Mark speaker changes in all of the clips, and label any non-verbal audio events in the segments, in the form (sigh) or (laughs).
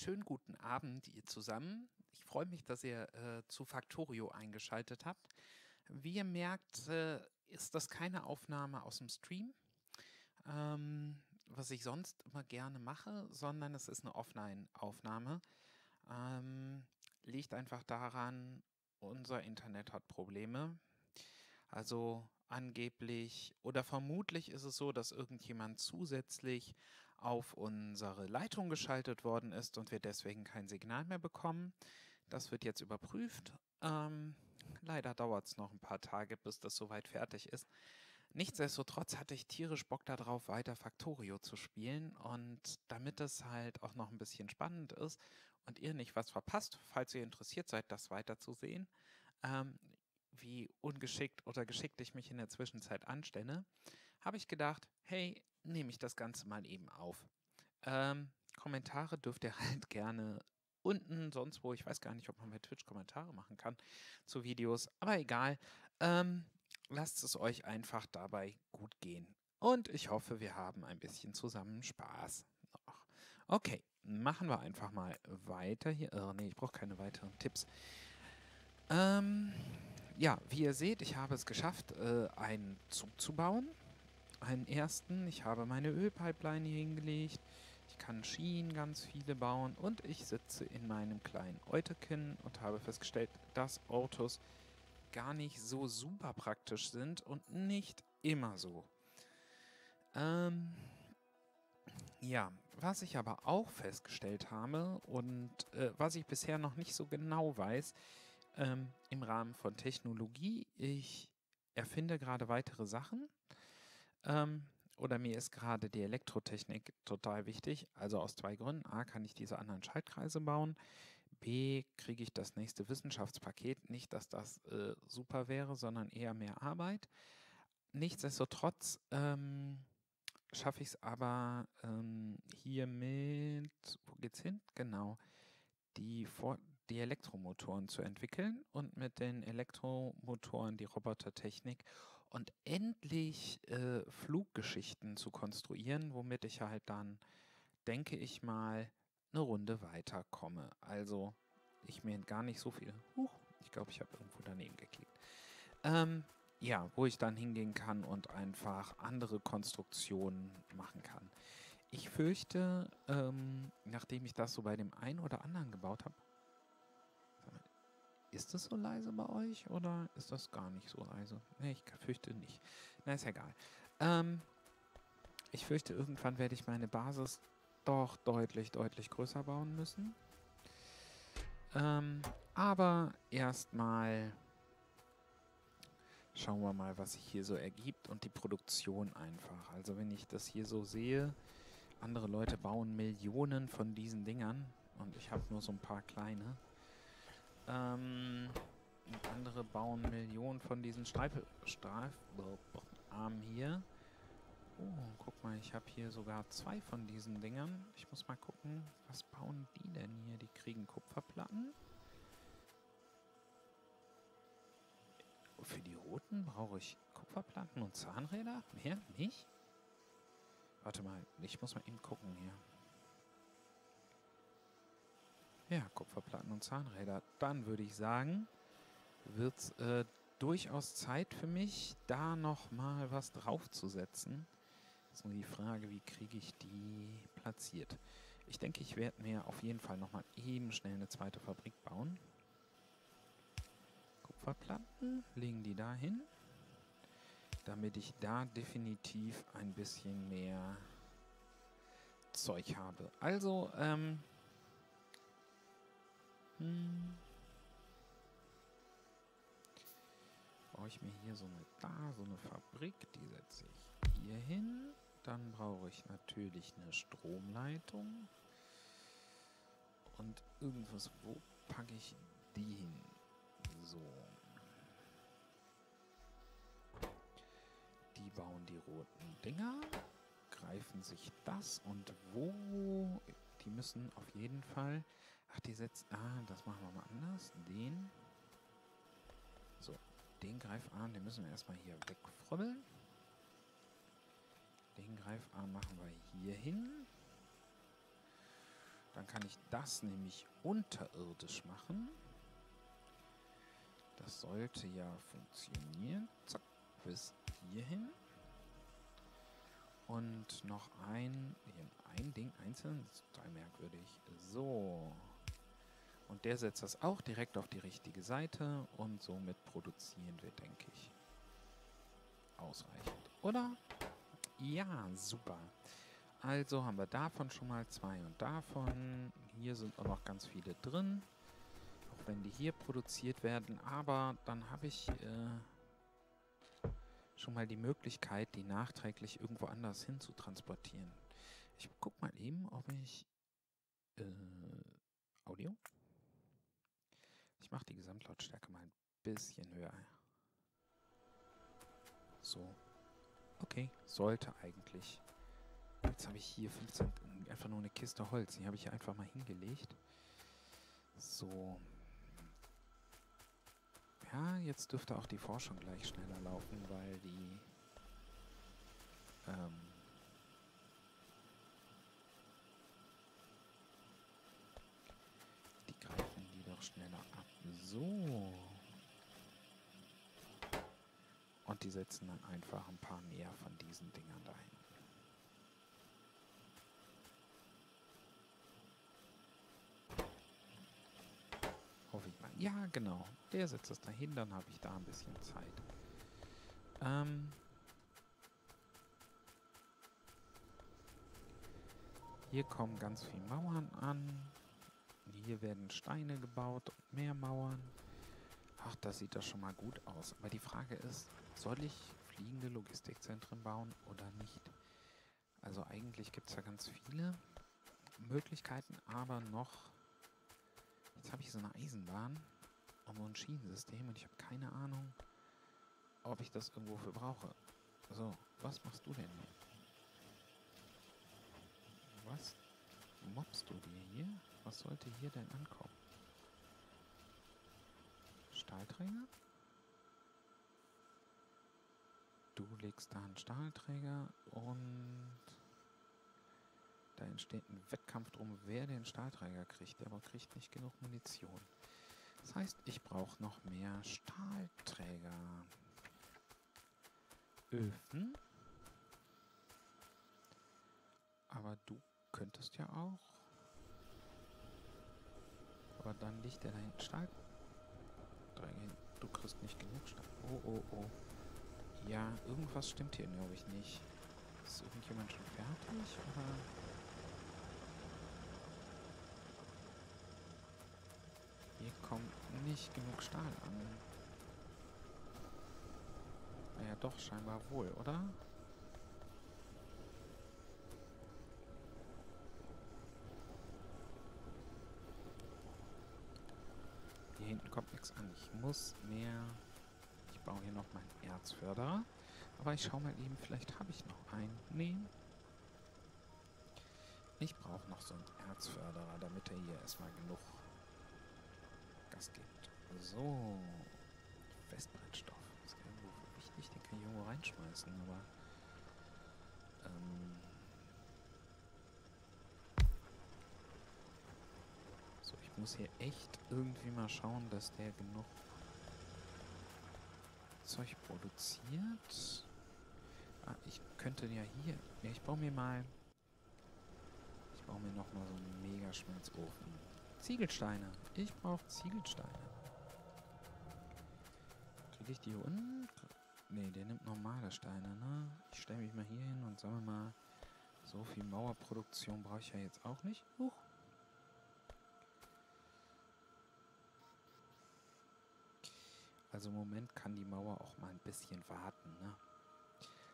Speaker 1: schönen guten Abend, ihr zusammen. Ich freue mich, dass ihr äh, zu Factorio eingeschaltet habt. Wie ihr merkt, äh, ist das keine Aufnahme aus dem Stream, ähm, was ich sonst immer gerne mache, sondern es ist eine Offline-Aufnahme. Ähm, liegt einfach daran, unser Internet hat Probleme. Also angeblich oder vermutlich ist es so, dass irgendjemand zusätzlich auf unsere Leitung geschaltet worden ist und wir deswegen kein Signal mehr bekommen. Das wird jetzt überprüft. Ähm, leider dauert es noch ein paar Tage, bis das soweit fertig ist. Nichtsdestotrotz hatte ich tierisch Bock darauf, weiter Factorio zu spielen und damit es halt auch noch ein bisschen spannend ist und ihr nicht was verpasst, falls ihr interessiert seid, das weiterzusehen, ähm, wie ungeschickt oder geschickt ich mich in der Zwischenzeit anstelle, habe ich gedacht, hey, nehme ich das Ganze mal eben auf. Ähm, Kommentare dürft ihr (laughs) halt gerne unten, sonst wo. Ich weiß gar nicht, ob man bei Twitch Kommentare machen kann zu Videos, aber egal. Ähm, lasst es euch einfach dabei gut gehen. Und ich hoffe, wir haben ein bisschen zusammen Spaß. Okay, machen wir einfach mal weiter hier. Oh, nee, ich brauche keine weiteren Tipps. Ähm, ja, wie ihr seht, ich habe es geschafft, äh, einen Zug zu bauen. Einen ersten. Ich habe meine Ölpipeline hier hingelegt. Ich kann Schienen ganz viele bauen. Und ich sitze in meinem kleinen Eutekin und habe festgestellt, dass Autos gar nicht so super praktisch sind und nicht immer so. Ähm, ja, was ich aber auch festgestellt habe und äh, was ich bisher noch nicht so genau weiß, ähm, im Rahmen von Technologie. Ich erfinde gerade weitere Sachen. Ähm, oder mir ist gerade die Elektrotechnik total wichtig. Also aus zwei Gründen. A, kann ich diese anderen Schaltkreise bauen. B, kriege ich das nächste Wissenschaftspaket. Nicht, dass das äh, super wäre, sondern eher mehr Arbeit. Nichtsdestotrotz ähm, schaffe ich es aber ähm, hier mit, wo geht's hin? Genau, die, Vor die Elektromotoren zu entwickeln und mit den Elektromotoren die Robotertechnik und endlich äh, Fluggeschichten zu konstruieren, womit ich halt dann, denke ich mal, eine Runde weiterkomme. Also ich mir gar nicht so viel. Huch, ich glaube, ich habe irgendwo daneben geklickt. Ähm, ja, wo ich dann hingehen kann und einfach andere Konstruktionen machen kann. Ich fürchte, ähm, nachdem ich das so bei dem einen oder anderen gebaut habe, ist das so leise bei euch oder ist das gar nicht so leise? Ne, ich fürchte nicht. Na, ist egal. Ähm, ich fürchte, irgendwann werde ich meine Basis doch deutlich, deutlich größer bauen müssen. Ähm, aber erstmal schauen wir mal, was sich hier so ergibt und die Produktion einfach. Also wenn ich das hier so sehe, andere Leute bauen Millionen von diesen Dingern und ich habe nur so ein paar kleine. Ähm, andere bauen Millionen von diesen Streife, Streifarmen hier. Oh, guck mal, ich habe hier sogar zwei von diesen Dingern. Ich muss mal gucken, was bauen die denn hier? Die kriegen Kupferplatten. Für die roten brauche ich Kupferplatten und Zahnräder? Mehr? Nicht? Warte mal, ich muss mal eben gucken hier. Ja, Kupferplatten und Zahnräder. Dann würde ich sagen, wird es äh, durchaus Zeit für mich, da nochmal was draufzusetzen. Ist nur die Frage, wie kriege ich die platziert. Ich denke, ich werde mir auf jeden Fall nochmal eben schnell eine zweite Fabrik bauen. Kupferplatten, legen die da hin, damit ich da definitiv ein bisschen mehr Zeug habe. Also, ähm, hm. Brauche ich mir hier so eine, da, so eine Fabrik, die setze ich hier hin. Dann brauche ich natürlich eine Stromleitung. Und irgendwas, wo packe ich die hin? So. Die bauen die roten Dinger, greifen sich das und wo die müssen auf jeden Fall... Ach, die setzen... Ah, das machen wir mal anders. Den... So, den Greifarm, den müssen wir erstmal hier wegfrobbeln. Den Greifarm machen wir hier hin. Dann kann ich das nämlich unterirdisch machen. Das sollte ja funktionieren. Zack, bis hierhin. Und noch ein, ein Ding einzeln. Das ist total merkwürdig. So. Und der setzt das auch direkt auf die richtige Seite und somit produzieren wir, denke ich, ausreichend. Oder? Ja, super. Also haben wir davon schon mal zwei und davon. Hier sind auch noch ganz viele drin. Auch wenn die hier produziert werden. Aber dann habe ich äh, schon mal die Möglichkeit, die nachträglich irgendwo anders hin zu transportieren. Ich guck mal eben, ob ich äh, Audio. Ich mache die Gesamtlautstärke mal ein bisschen höher. So. Okay, sollte eigentlich. Jetzt habe ich hier 15, einfach nur eine Kiste Holz. Die habe ich hier einfach mal hingelegt. So. Ja, jetzt dürfte auch die Forschung gleich schneller laufen, weil die ähm, die greifen die doch schneller ab. So. Und die setzen dann einfach ein paar mehr von diesen Dingern dahin. Hoffe ich mal. Ja, genau. Der setzt es dahin, dann habe ich da ein bisschen Zeit. Ähm Hier kommen ganz viele Mauern an. Hier werden Steine gebaut und mehr Mauern. Ach, das sieht doch schon mal gut aus. Aber die Frage ist, soll ich fliegende Logistikzentren bauen oder nicht? Also eigentlich gibt es ja ganz viele Möglichkeiten, aber noch... Jetzt habe ich so eine Eisenbahn und so ein Schienensystem und ich habe keine Ahnung, ob ich das irgendwo für brauche. So, was machst du denn hier? Was mobst du dir hier? Was sollte hier denn ankommen? Stahlträger? Du legst da einen Stahlträger und da entsteht ein Wettkampf drum, wer den Stahlträger kriegt. Der aber kriegt nicht genug Munition. Das heißt, ich brauche noch mehr Stahlträger. Öfen. Aber du könntest ja auch. Aber dann liegt der da hinten hin. Du kriegst nicht genug Stahl. Oh, oh, oh. Ja, irgendwas stimmt hier, glaube ich, nicht. Ist irgendjemand schon fertig, oder? Hier kommt nicht genug Stahl an. Naja, doch, scheinbar wohl, oder? Hier hinten kommt nichts an. Ich muss mehr ich baue hier noch meinen Erzförderer. Aber ich schaue mal eben, vielleicht habe ich noch einen. Nee. Ich brauche noch so einen Erzförderer, damit er hier erstmal genug Gas gibt. So. Festbrennstoff. Das ist irgendwo wichtig, den kann ich irgendwo reinschmeißen, aber... Ähm, muss hier echt irgendwie mal schauen, dass der genug Zeug produziert. Ah, ich könnte ja hier... Ja, ich baue mir mal... Ich baue mir nochmal so einen Mega-Schmelzofen. Ziegelsteine. Ich brauche Ziegelsteine. Kriege ich die hier unten? Ne, der nimmt normale Steine, ne? Ich stelle mich mal hier hin und sammle mal... So viel Mauerproduktion brauche ich ja jetzt auch nicht. Huch. Also im Moment kann die Mauer auch mal ein bisschen warten, ne?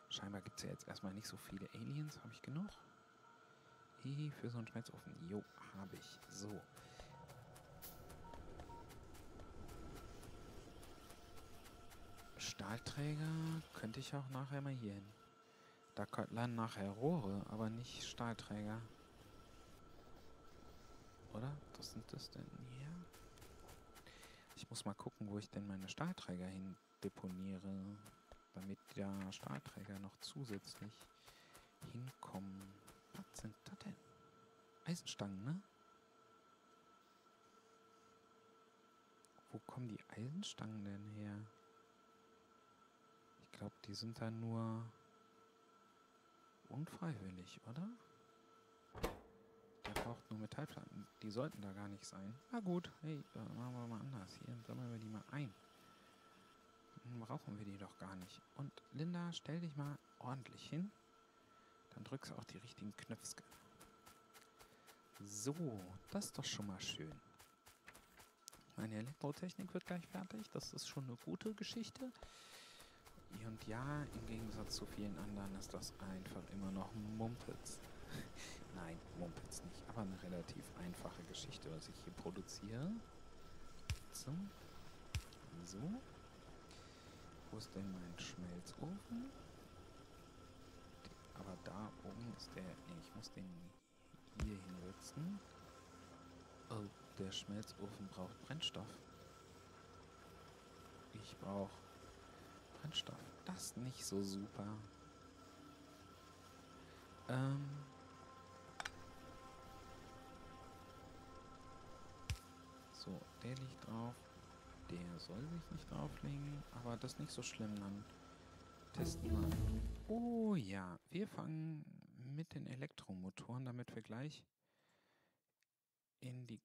Speaker 1: Scheinbar gibt es ja jetzt erstmal nicht so viele Aliens. Habe ich genug? Hihi, für so einen Schmelzofen. Jo, habe ich. So. Stahlträger könnte ich auch nachher mal hier hin. Da landen nachher Rohre, aber nicht Stahlträger. Oder? Was sind das denn hier? Ich muss mal gucken, wo ich denn meine Stahlträger hin deponiere, damit ja Stahlträger noch zusätzlich hinkommen. Was sind das denn? Eisenstangen, ne? Wo kommen die Eisenstangen denn her? Ich glaube, die sind da nur unfreiwillig, oder? Der braucht nur Metallplatten. Die sollten da gar nicht sein. Na gut, hey, machen wir mal anders. Hier sammeln wir die mal ein. Dann brauchen wir die doch gar nicht. Und Linda, stell dich mal ordentlich hin. Dann drückst du auch die richtigen Knöpfe. So, das ist doch schon mal schön. Meine Elektrotechnik wird gleich fertig. Das ist schon eine gute Geschichte. Und ja, im Gegensatz zu vielen anderen ist das einfach immer noch Mumpitz. Nein, Mumpitz nicht, aber eine relativ einfache Geschichte, was ich hier produziere. So. So. Wo ist denn mein Schmelzofen? Aber da oben ist der... Nee, ich muss den hier hinsetzen. Oh, der Schmelzofen braucht Brennstoff. Ich brauche Brennstoff. Das ist nicht so super. Ähm... So, der liegt drauf. Der soll sich nicht drauflegen, aber das ist nicht so schlimm. Dann testen wir. Oh ja, wir fangen mit den Elektromotoren, damit wir gleich in die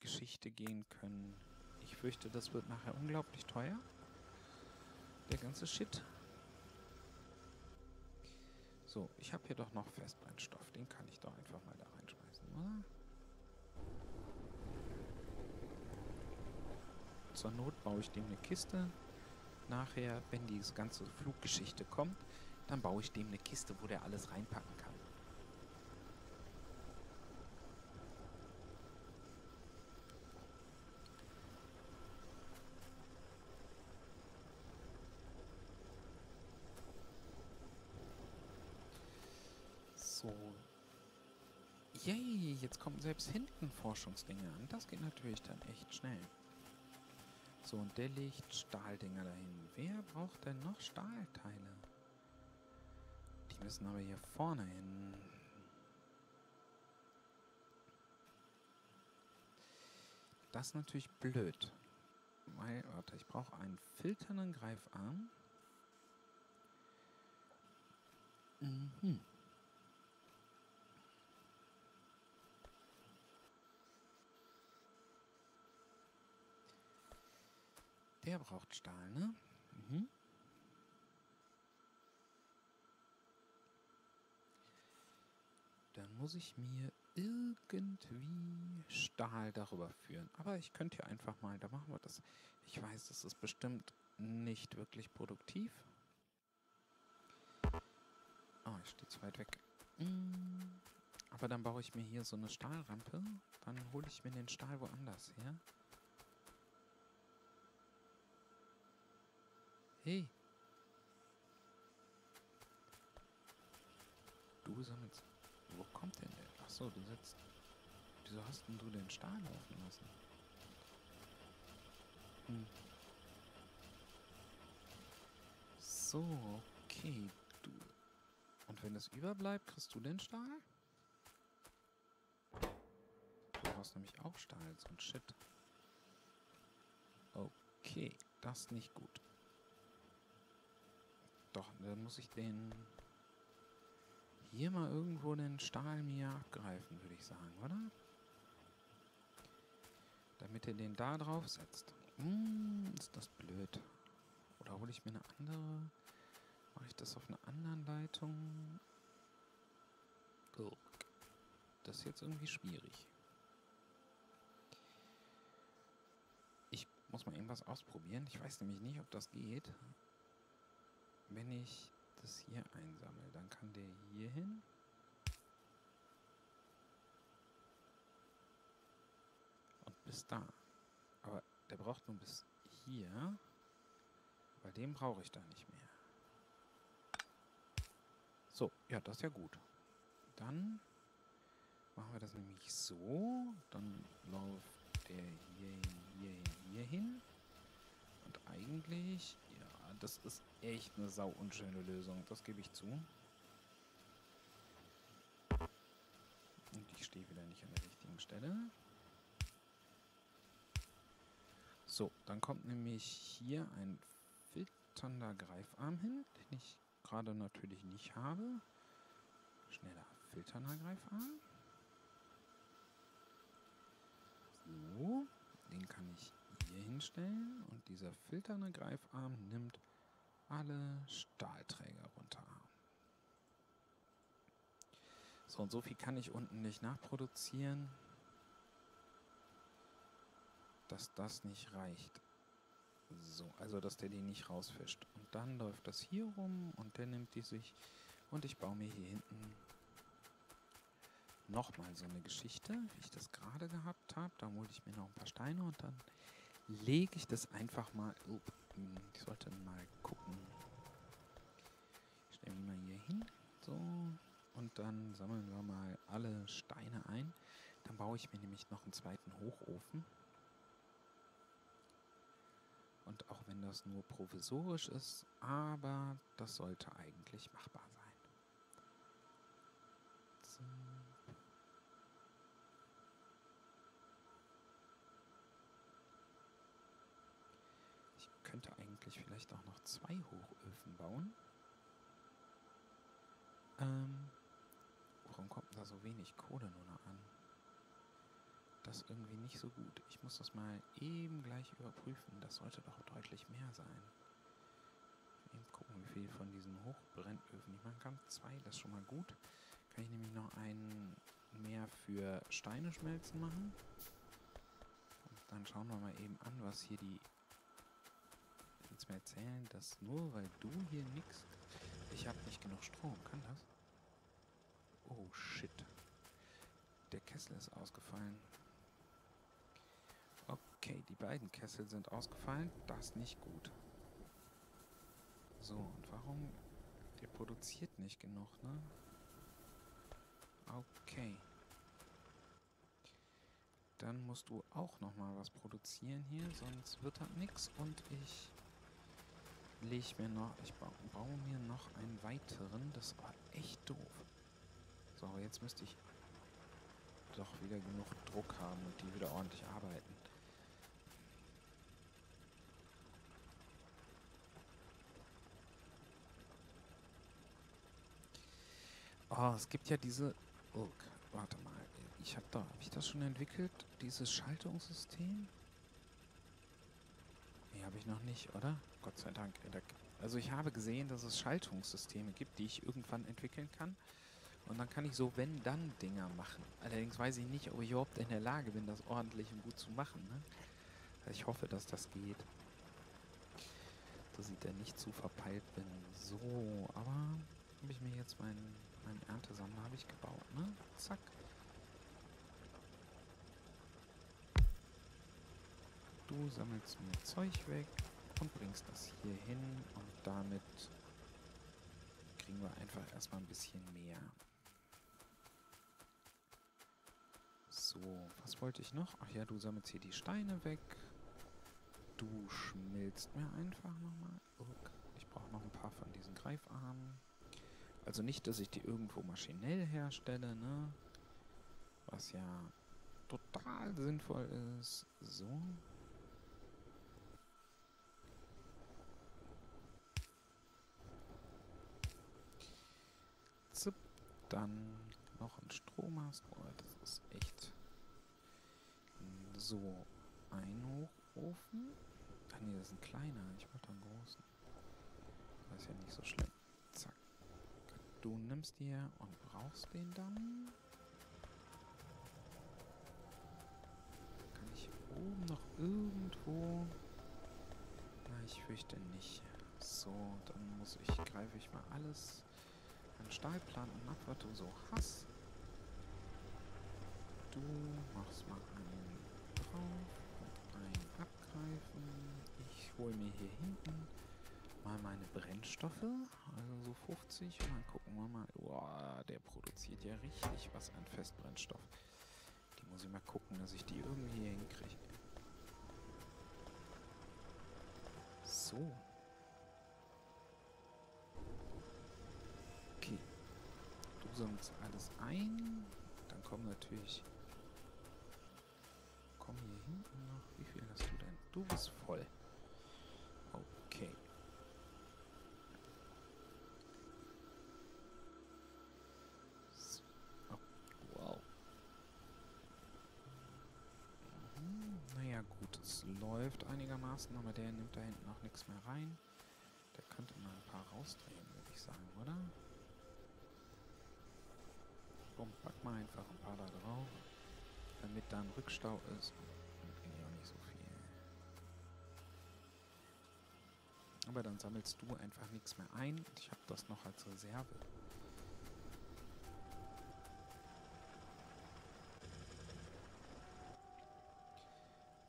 Speaker 1: Geschichte gehen können. Ich fürchte, das wird nachher unglaublich teuer. Der ganze Shit. So, ich habe hier doch noch Festbrennstoff. Den kann ich doch einfach mal da reinschmeißen, oder? Zur Not baue ich dem eine Kiste. Nachher, wenn die ganze Fluggeschichte kommt, dann baue ich dem eine Kiste, wo der alles reinpacken kann. So. Yay, jetzt kommen selbst hinten Forschungsdinge an. Das geht natürlich dann echt schnell. So, und der legt Stahldinger dahin. Wer braucht denn noch Stahlteile? Die müssen aber hier vorne hin. Das ist natürlich blöd. Weil, warte, ich brauche einen filternden Greifarm. Mhm. Der braucht Stahl, ne? Mhm. Dann muss ich mir irgendwie Stahl darüber führen. Aber ich könnte hier einfach mal, da machen wir das. Ich weiß, das ist bestimmt nicht wirklich produktiv. Oh, ich stehe zu weit weg. Mm, aber dann baue ich mir hier so eine Stahlrampe. Dann hole ich mir den Stahl woanders her. Hey. Du sammelst. Wo kommt denn der? Achso, du sitzt. Wieso hast denn du den Stahl laufen lassen? Hm. So, okay. Du. Und wenn es überbleibt, kriegst du den Stahl? Du brauchst nämlich auch Stahl, so ein Shit. Okay, das ist nicht gut. Doch, dann muss ich den hier mal irgendwo den Stahl mir abgreifen, würde ich sagen, oder? Damit er den da drauf setzt. Hm, ist das blöd. Oder hole ich mir eine andere? Mache ich das auf einer anderen Leitung? Das ist jetzt irgendwie schwierig. Ich muss mal irgendwas ausprobieren. Ich weiß nämlich nicht, ob das geht wenn ich das hier einsammle, dann kann der hier hin. Und bis da. Aber der braucht nur bis hier. Weil den brauche ich da nicht mehr. So, ja, das ist ja gut. Dann machen wir das nämlich so. Dann läuft der hier, hier, hier hin. Und eigentlich das ist echt eine sau unschöne Lösung. Das gebe ich zu. Und ich stehe wieder nicht an der richtigen Stelle. So, dann kommt nämlich hier ein filternder Greifarm hin, den ich gerade natürlich nicht habe. Schneller filternder Greifarm. So, den kann ich hier hinstellen und dieser filternde Greifarm nimmt alle Stahlträger runter. So, und so viel kann ich unten nicht nachproduzieren, dass das nicht reicht. So, also dass der die nicht rausfischt. Und dann läuft das hier rum und der nimmt die sich. Und ich baue mir hier hinten nochmal so eine Geschichte, wie ich das gerade gehabt habe. Da hole ich mir noch ein paar Steine und dann lege ich das einfach mal. Oh, ich sollte mal gucken. Ich stelle mich mal hier hin. So. Und dann sammeln wir mal alle Steine ein. Dann baue ich mir nämlich noch einen zweiten Hochofen. Und auch wenn das nur provisorisch ist, aber das sollte eigentlich machbar sein. Könnte eigentlich vielleicht auch noch zwei Hochöfen bauen. Ähm, warum kommt da so wenig Kohle nur noch an? Das ist irgendwie nicht so gut. Ich muss das mal eben gleich überprüfen. Das sollte doch deutlich mehr sein. Eben gucken, wie viel von diesen Hochbrennöfen ich machen kann. Zwei, das ist schon mal gut. Kann ich nämlich noch einen mehr für Steine schmelzen machen. Und dann schauen wir mal eben an, was hier die willst mir erzählen, dass nur weil du hier nix... Ich habe nicht genug Strom. Kann das? Oh, shit. Der Kessel ist ausgefallen. Okay, die beiden Kessel sind ausgefallen. Das nicht gut. So, und warum... Der produziert nicht genug, ne? Okay. Dann musst du auch noch mal was produzieren hier, sonst wird das nichts und ich lege ich mir noch, ich ba baue mir noch einen weiteren. Das war echt doof. So, aber jetzt müsste ich doch wieder genug Druck haben und die wieder ordentlich arbeiten. Oh, es gibt ja diese... Oh, warte mal. Ich habe da... Habe ich das schon entwickelt? Dieses Schaltungssystem? Nee, habe ich noch nicht, oder? Gott sei Dank. Also ich habe gesehen, dass es Schaltungssysteme gibt, die ich irgendwann entwickeln kann. Und dann kann ich so Wenn-Dann-Dinger machen. Allerdings weiß ich nicht, ob ich überhaupt in der Lage bin, das ordentlich und gut zu machen. Ne? Ich hoffe, dass das geht. Dass ich da nicht zu verpeilt bin. So, aber habe ich mir jetzt meinen, meinen Erntesammler habe ich gebaut, ne? Zack. Du sammelst mir Zeug weg und bringst das hier hin und damit kriegen wir einfach erstmal ein bisschen mehr. So, was wollte ich noch? Ach ja, du sammelst hier die Steine weg. Du schmilzt mir einfach nochmal. Ich brauche noch ein paar von diesen Greifarmen. Also nicht, dass ich die irgendwo maschinell herstelle, ne? Was ja total sinnvoll ist. So. Dann noch ein Strommast. Oh, das ist echt so ein Hochofen. Ach nee, das ist ein kleiner. Ich wollte einen großen. Das ist ja nicht so schlimm. Zack. Du nimmst dir und brauchst den dann. Kann ich oben noch irgendwo... Na, ich fürchte nicht. So, dann muss ich, greife ich mal alles einen Stahlplanten ab, was du so hast. Du machst mal einen drauf und einen abgreifen. Ich hole mir hier hinten mal meine Brennstoffe, also so 50 und dann gucken wir mal. Boah, der produziert ja richtig was an Festbrennstoff. Die muss ich mal gucken, dass ich die irgendwie hinkriege. So. Sonst alles ein. Dann kommen natürlich... Kommen hier hinten noch... Wie viel hast du denn? Du bist voll. Okay. So. Oh, wow. Mhm, naja gut, es läuft einigermaßen, aber der nimmt da hinten auch nichts mehr rein. Der könnte mal ein paar rausdrehen, würde ich sagen, oder? Komm, pack mal einfach ein paar da drauf, damit da ein Rückstau ist. Und auch nicht so viel. Aber dann sammelst du einfach nichts mehr ein. Ich habe das noch als Reserve.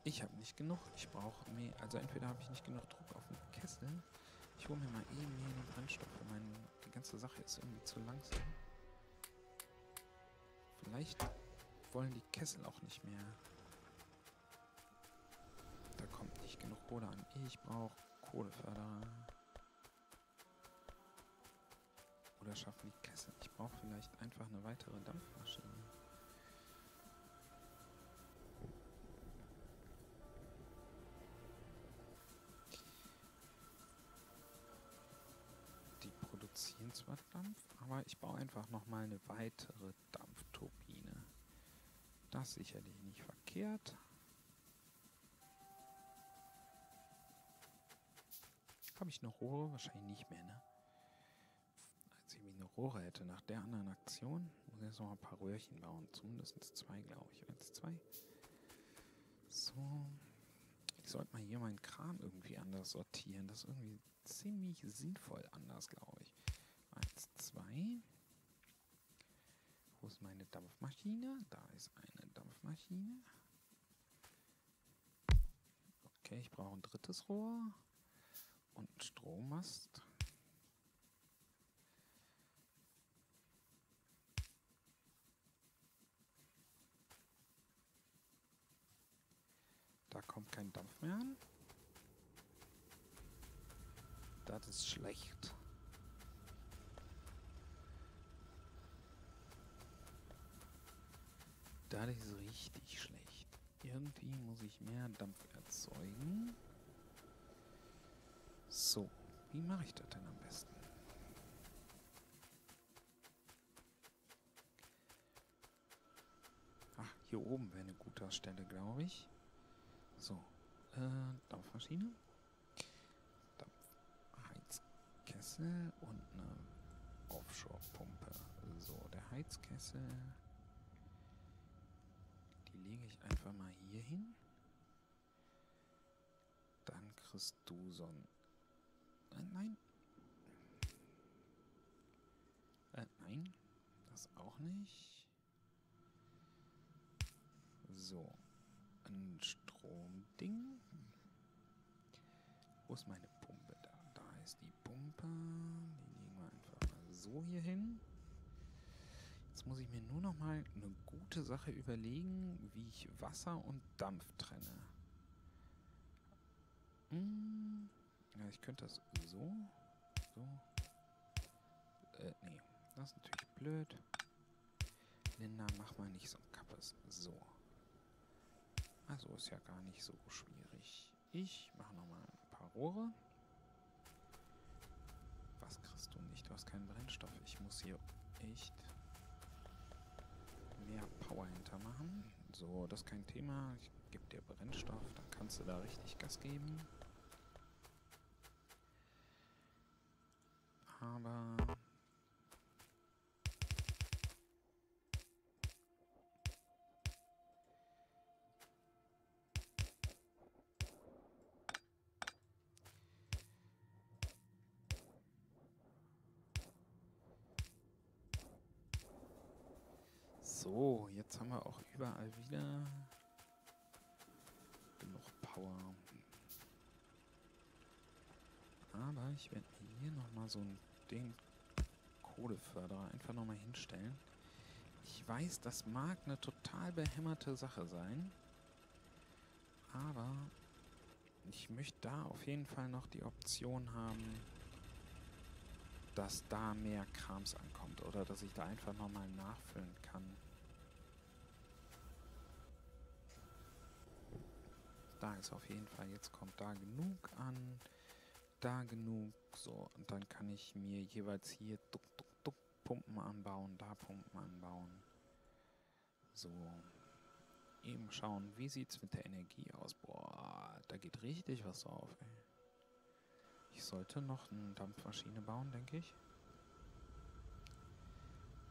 Speaker 1: Ich habe nicht genug. Ich brauche mehr. Also entweder habe ich nicht genug Druck auf den Kessel. Ich hole mir mal eben hier den Brennstoff. Meine, die ganze Sache ist irgendwie zu langsam. Vielleicht wollen die Kessel auch nicht mehr. Da kommt nicht genug Kohle an. Ich brauche Kohleförderer. Oder schaffen die Kessel. Ich brauche vielleicht einfach eine weitere Dampfmaschine. Die produzieren zwar Dampf, aber ich baue einfach nochmal eine weitere Dampfturbine. Das sicherlich nicht verkehrt. Habe ich noch Rohre? Wahrscheinlich nicht mehr, ne? Als ich eine Rohre hätte nach der anderen Aktion, muss ich jetzt noch ein paar Röhrchen bauen. Zumindest zwei, glaube ich. Eins, zwei. So. Ich sollte mal hier meinen Kram irgendwie anders sortieren. Das ist irgendwie ziemlich sinnvoll anders, glaube ich. Eins, zwei. Wo ist meine Dampfmaschine? Da ist eine Dampfmaschine. Okay, ich brauche ein drittes Rohr und einen Strommast. Da kommt kein Dampf mehr an. Das ist schlecht. Das ist richtig schlecht. Irgendwie muss ich mehr Dampf erzeugen. So, wie mache ich das denn am besten? Ach, hier oben wäre eine gute Stelle, glaube ich. So, äh, Dampfmaschine. Dampfheizkessel und eine Offshore-Pumpe. So, der Heizkessel. Lege ich einfach mal hier hin. Dann kriegst du so ein äh, nein. Äh, nein. Das auch nicht. So. Ein Stromding. Wo ist meine Pumpe? Da, da ist die Pumpe. Die legen wir einfach mal so hier hin. Muss ich mir nur noch mal eine gute Sache überlegen, wie ich Wasser und Dampf trenne. Hm. Ja, ich könnte das so. So. Äh, nee. Das ist natürlich blöd. Linda, mach mal nicht so ein Kappes. So. Also ist ja gar nicht so schwierig. Ich mache nochmal ein paar Rohre. Was kriegst du nicht? Du hast keinen Brennstoff. Ich muss hier echt mehr Power hintermachen. So, das ist kein Thema. Ich gebe dir Brennstoff, dann kannst du da richtig Gas geben. So, jetzt haben wir auch überall wieder genug Power. Aber ich werde hier nochmal so ein den Kohleförderer einfach nochmal hinstellen. Ich weiß, das mag eine total behämmerte Sache sein. Aber ich möchte da auf jeden Fall noch die Option haben, dass da mehr Krams ankommt. Oder dass ich da einfach nochmal nachfüllen kann. Frage ist auf jeden Fall, jetzt kommt da genug an, da genug, so, und dann kann ich mir jeweils hier duck, duck, duck Pumpen anbauen, da Pumpen anbauen. So, eben schauen, wie sieht es mit der Energie aus? Boah, da geht richtig was drauf, ey. Ich sollte noch eine Dampfmaschine bauen, denke ich.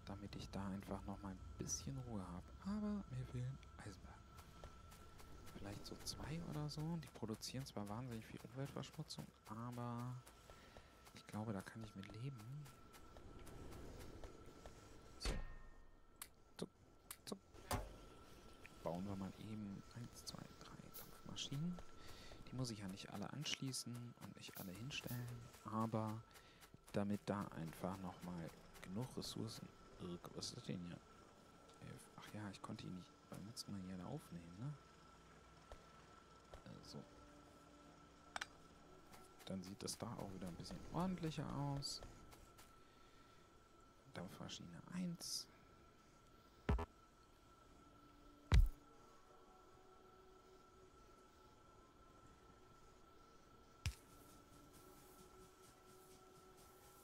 Speaker 1: Damit ich da einfach noch mal ein bisschen Ruhe habe. Aber mir fehlen Eisenberg. Vielleicht so zwei oder so. Die produzieren zwar wahnsinnig viel Umweltverschmutzung, aber ich glaube, da kann ich mit leben. So. Zuck, zuck. Bauen wir mal eben 1, 2, 3 Dampfmaschinen. Die muss ich ja nicht alle anschließen und nicht alle hinstellen, aber damit da einfach nochmal genug Ressourcen. Was ist das denn hier? Ach ja, ich konnte ihn nicht beim letzten Mal hier aufnehmen, ne? So. Dann sieht das da auch wieder ein bisschen ordentlicher aus. Dampfmaschine 1.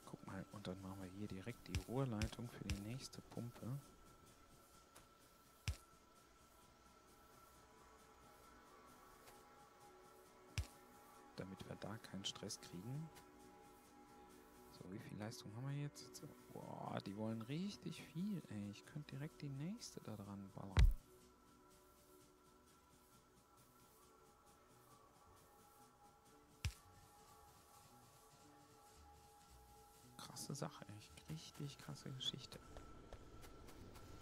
Speaker 1: Guck mal, und dann machen wir hier direkt die Rohrleitung für die nächste Pumpe. Keinen Stress kriegen. So, wie viel Leistung haben wir jetzt? Boah, die wollen richtig viel, ey. Ich könnte direkt die nächste da dran ballern. Krasse Sache, echt. Richtig krasse Geschichte.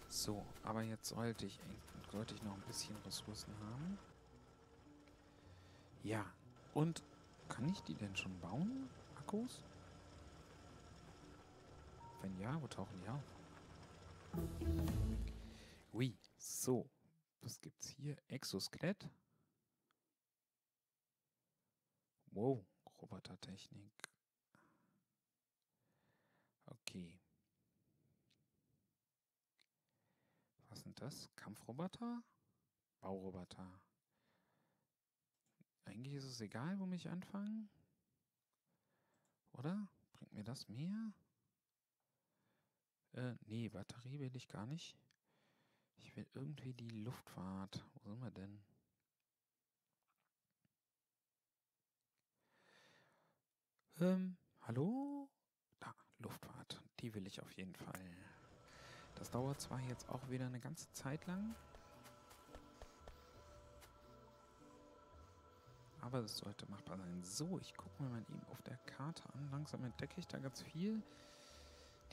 Speaker 1: So, aber jetzt sollte ich, sollte ich noch ein bisschen Ressourcen haben. Ja, und kann ich die denn schon bauen? Akkus? Wenn ja, wo tauchen die auf? Ui, so. Was gibt's hier? Exoskelett? Wow, Robotertechnik. Okay. Was sind das? Kampfroboter? Bauroboter. Eigentlich ist es egal, womit ich anfange. Oder? Bringt mir das mehr? Äh, nee, Batterie will ich gar nicht. Ich will irgendwie die Luftfahrt. Wo sind wir denn? Ähm, hallo? Da, Luftfahrt. Die will ich auf jeden Fall. Das dauert zwar jetzt auch wieder eine ganze Zeit lang. Aber es sollte machbar sein. So, ich gucke mir mal eben auf der Karte an. Langsam entdecke ich da ganz viel.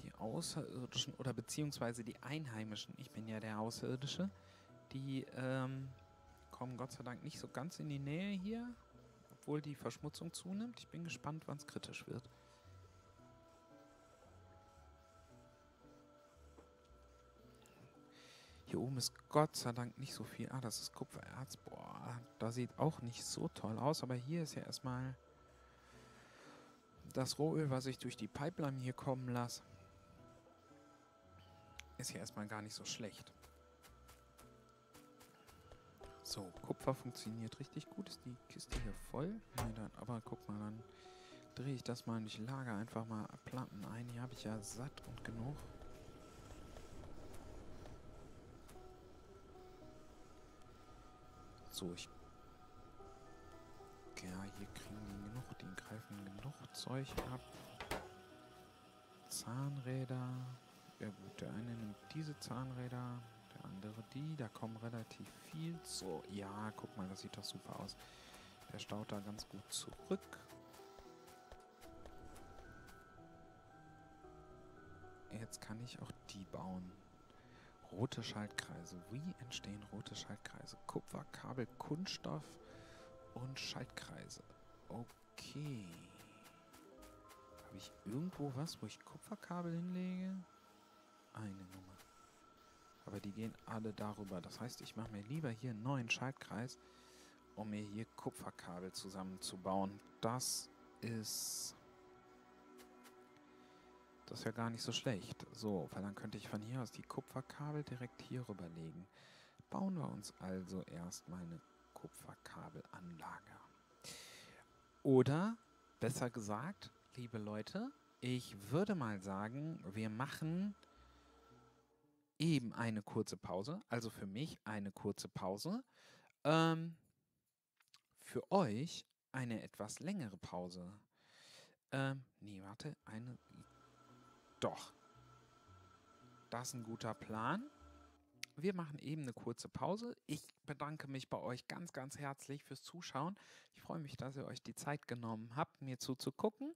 Speaker 1: Die Außerirdischen oder beziehungsweise die Einheimischen, ich bin ja der Außerirdische, die ähm, kommen Gott sei Dank nicht so ganz in die Nähe hier, obwohl die Verschmutzung zunimmt. Ich bin gespannt, wann es kritisch wird. Hier oben ist Gott sei Dank nicht so viel. Ah, das ist Kupfererz. Boah, da sieht auch nicht so toll aus. Aber hier ist ja erstmal das Rohöl, was ich durch die Pipeline hier kommen lasse. Ist ja erstmal gar nicht so schlecht. So, Kupfer funktioniert richtig gut. Ist die Kiste hier voll? Nein, dann, aber guck mal, dann drehe ich das mal und ich lage einfach mal Platten ein. Hier habe ich ja satt und genug. So, ich... Ja, hier kriegen die genug, die greifen genug Zeug ab. Zahnräder. Ja gut, der eine nimmt diese Zahnräder, der andere die. Da kommen relativ viel. So, ja, guck mal, das sieht doch super aus. Der staut da ganz gut zurück. Jetzt kann ich auch die bauen. Rote Schaltkreise. Wie entstehen rote Schaltkreise? Kupfer, Kabel, Kunststoff und Schaltkreise. Okay. Habe ich irgendwo was, wo ich Kupferkabel hinlege? Eine Nummer. Aber die gehen alle darüber. Das heißt, ich mache mir lieber hier einen neuen Schaltkreis, um mir hier Kupferkabel zusammenzubauen. Das ist das ist ja gar nicht so schlecht. So, weil dann könnte ich von hier aus die Kupferkabel direkt hier rüberlegen. Bauen wir uns also erstmal eine Kupferkabelanlage. Oder besser gesagt, liebe Leute, ich würde mal sagen, wir machen eben eine kurze Pause. Also für mich eine kurze Pause. Ähm, für euch eine etwas längere Pause. Ähm, nee, warte, eine. Doch. Das ist ein guter Plan. Wir machen eben eine kurze Pause. Ich bedanke mich bei euch ganz, ganz herzlich fürs Zuschauen. Ich freue mich, dass ihr euch die Zeit genommen habt, mir zuzugucken.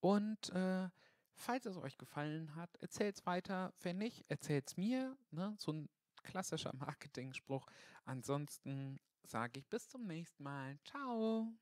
Speaker 1: Und äh, falls es euch gefallen hat, erzählt es weiter. Wenn nicht, erzählt es mir. Ne? So ein klassischer Marketing-Spruch. Ansonsten sage ich bis zum nächsten Mal. Ciao.